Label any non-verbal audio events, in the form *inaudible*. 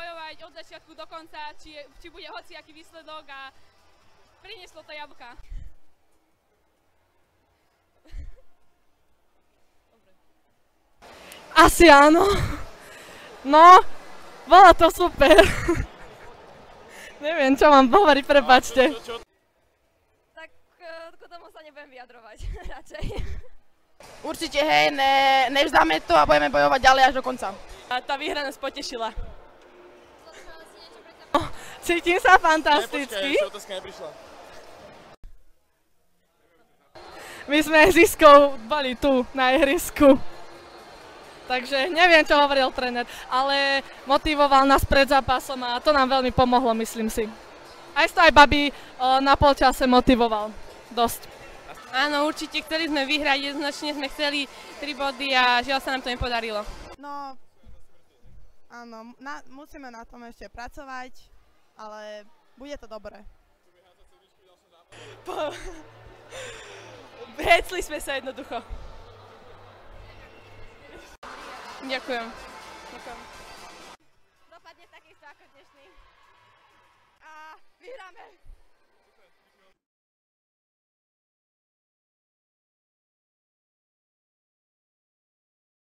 bojovať od začiatku do konca, či, je, či bude hociaký výsledok a prinieslo to jablka. *laughs* Asi áno. No, bolo to super. *laughs* Neviem, čo mám hovoriť, prepačte. Tak eh, k tomu sa nebudem vyjadrovať, *laughs* radšej. Určite, hej, ne, nevzdáme to a budeme bojovať ďalej až do konca. A tá výhra nás potešila. Cítim sa fantasticky. neprišla. My sme s Iskou boli tu na ihrisku. Takže neviem, čo hovoril tréner, ale motivoval nás pred zápasom a to nám veľmi pomohlo, myslím si. Aj to aj babi o, na polčase motivoval. Dosť. Áno, určite chceli sme vyhrať, jednoznačne sme chceli 3 body a žiaľ sa nám to nepodarilo. No, áno, na, musíme na tom ešte pracovať, ale bude to dobré. Hecli sme sa jednoducho. Ďakujem. Dopadne takisto ako dnešný. A vyhráme.